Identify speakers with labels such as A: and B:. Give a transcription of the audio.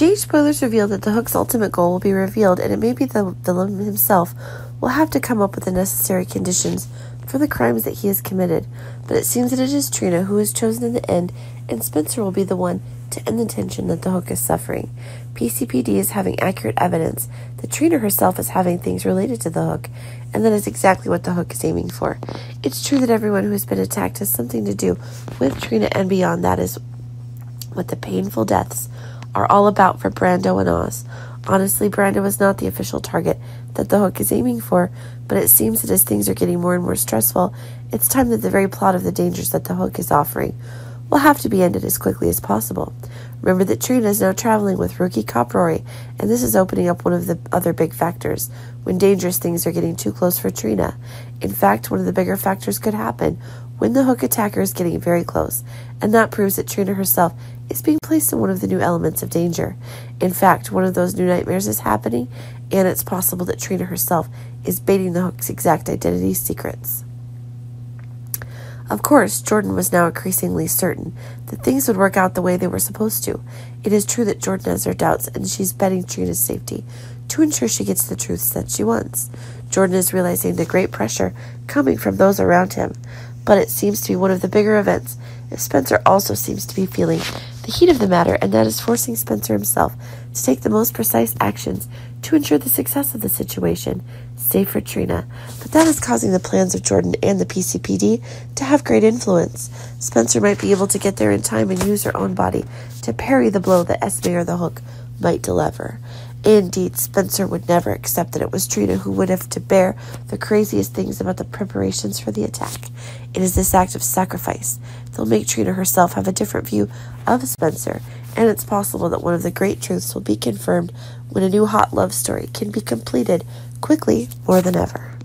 A: Exchange spoilers reveal that the Hook's ultimate goal will be revealed, and it may be the villain himself will have to come up with the necessary conditions for the crimes that he has committed. But it seems that it is Trina who is chosen in the end, and Spencer will be the one to end the tension that the Hook is suffering. PCPD is having accurate evidence that Trina herself is having things related to the Hook, and that is exactly what the Hook is aiming for. It's true that everyone who has been attacked has something to do with Trina, and beyond that is what the painful deaths are all about for Brando and Oz. Honestly, Brando is not the official target that the Hook is aiming for, but it seems that as things are getting more and more stressful, it's time that the very plot of the dangers that the Hook is offering will have to be ended as quickly as possible. Remember that Trina is now traveling with rookie cop Rory, and this is opening up one of the other big factors when dangerous things are getting too close for Trina. In fact, one of the bigger factors could happen when the hook attacker is getting very close, and that proves that Trina herself is being placed in one of the new elements of danger. In fact, one of those new nightmares is happening, and it's possible that Trina herself is baiting the hook's exact identity secrets. Of course, Jordan was now increasingly certain that things would work out the way they were supposed to. It is true that Jordan has her doubts, and she's betting Trina's safety to ensure she gets the truths that she wants. Jordan is realizing the great pressure coming from those around him, but it seems to be one of the bigger events. If Spencer also seems to be feeling the heat of the matter, and that is forcing Spencer himself to take the most precise actions to ensure the success of the situation, save for Trina. But that is causing the plans of Jordan and the PCPD to have great influence. Spencer might be able to get there in time and use her own body to parry the blow that Esme or the Hook might deliver. Indeed, Spencer would never accept that it was Trina who would have to bear the craziest things about the preparations for the attack. It is this act of sacrifice that will make Trina herself have a different view of Spencer, and it's possible that one of the great truths will be confirmed when a new hot love story can be completed quickly more than ever.